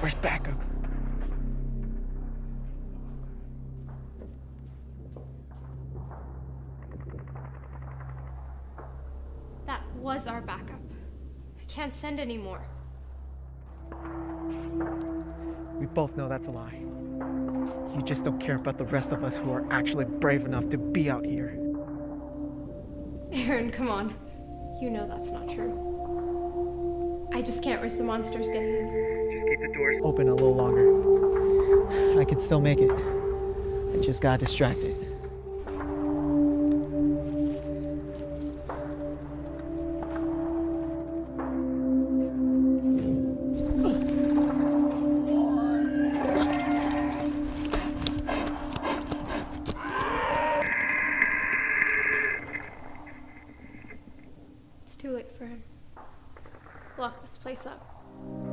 Where's backup? That was our backup. I can't send anymore. We both know that's a lie. You just don't care about the rest of us who are actually brave enough to be out here. Aaron, come on. You know that's not true. I just can't risk the monsters getting in. Just keep the doors open a little longer. I can still make it. I just got distracted. It's too late for him. Lock this place up.